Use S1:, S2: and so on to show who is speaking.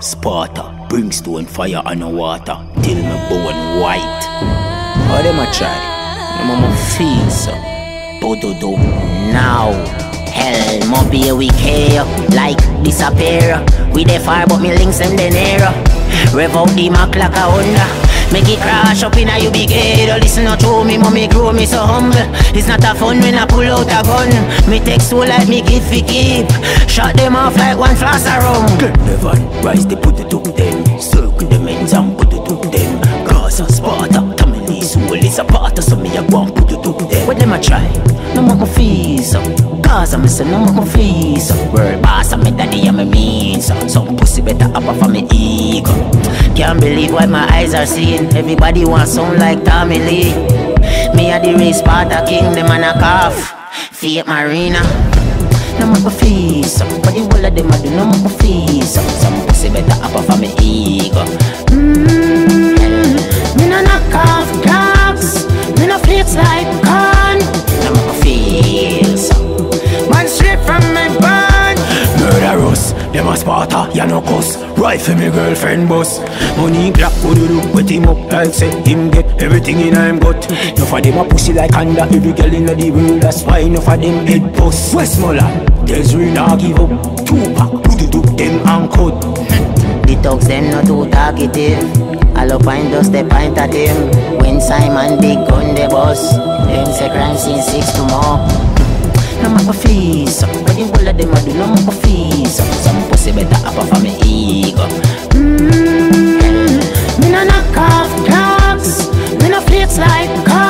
S1: Sparta, brimstone, fire and water. Till me bone white. How them a try? No mama so. Bododo now.
S2: Hell, mobile we care like disappear. We dey far, but me links them the near. Rev out the Mac like a Honda. Make it crash up in a you big head. Oh, listen not to me, mommy grow me so humble. It's not a fun when I pull out a gun. Me take so like me give fi keep. Shot them off like one flash around.
S1: Never rise, they put it up them. Circle the men's and put it up them. Gaza, Sparta, Tamale, soul is a part of so me a go and put it up them.
S2: What them a try? No make me feel so. Cause I'm say no feel so. World boss me daddy and me mean so. Some pussy better up of me ego. Can't believe what my eyes are seeing. Everybody wants sound like Tommy Lee. Me a the race part of king, them and a calf. Fiat Marina. No more me feel so. But the whole of them do no make me feel so. Some pussy better up of me ego. Mmm, me no knock off clocks. Me no flex like corn.
S1: Them a Sparta, ya no cuss. Rifle me girlfriend boss. Money clap, what do do, wet him up Like say him get everything in him got. Enough of them a pussy like under every girl in the world That's why enough of them head bust Westmoreland, Desiree nah give up. Tupac, put it up them and cut.
S2: The thugs them not too talkative. All up and dust the pint at him. When Simon big gun the boss, them say crime scene six to more. No me feel so, but the whole of them a do no so. Some pussy better up off ego. Mmm, me no knock off drugs, me no flex like cars.